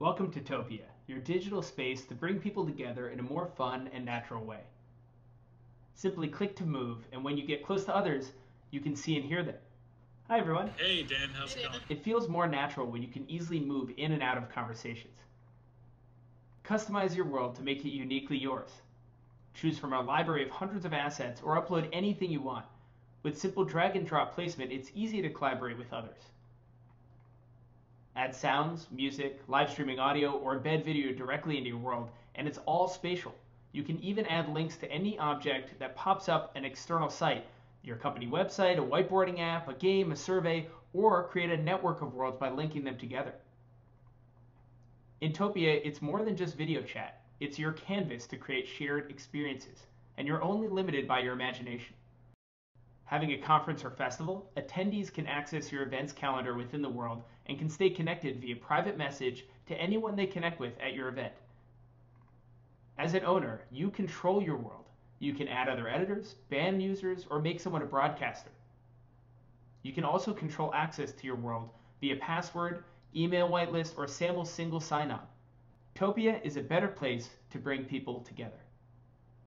Welcome to Topia, your digital space to bring people together in a more fun and natural way. Simply click to move, and when you get close to others, you can see and hear them. Hi, everyone. Hey, Dan, how's it going? It feels more natural when you can easily move in and out of conversations. Customize your world to make it uniquely yours. Choose from our library of hundreds of assets or upload anything you want. With simple drag and drop placement, it's easy to collaborate with others. Add sounds, music, live streaming audio, or embed video directly into your world, and it's all spatial. You can even add links to any object that pops up an external site, your company website, a whiteboarding app, a game, a survey, or create a network of worlds by linking them together. In Topia, it's more than just video chat. It's your canvas to create shared experiences, and you're only limited by your imagination. Having a conference or festival, attendees can access your events calendar within the world and can stay connected via private message to anyone they connect with at your event. As an owner, you control your world. You can add other editors, ban users, or make someone a broadcaster. You can also control access to your world via password, email whitelist, or SAML single sign-on. Topia is a better place to bring people together.